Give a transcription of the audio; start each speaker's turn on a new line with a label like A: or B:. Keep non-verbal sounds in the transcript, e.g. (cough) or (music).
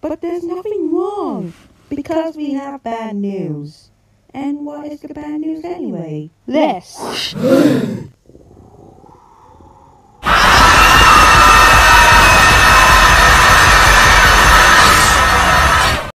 A: But there's nothing wrong because we have bad news. And what is the bad news anyway?
B: This. (gasps) (laughs)